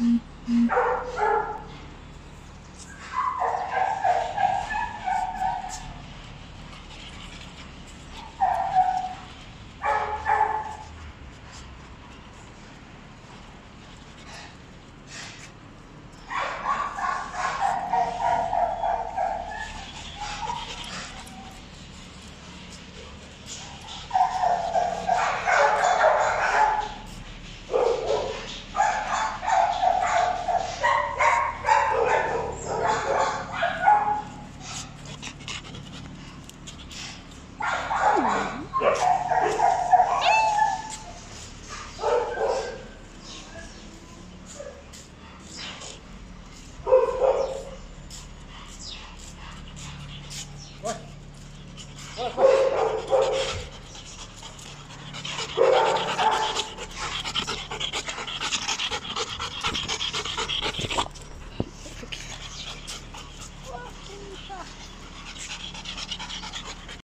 Mm-hmm. Oh,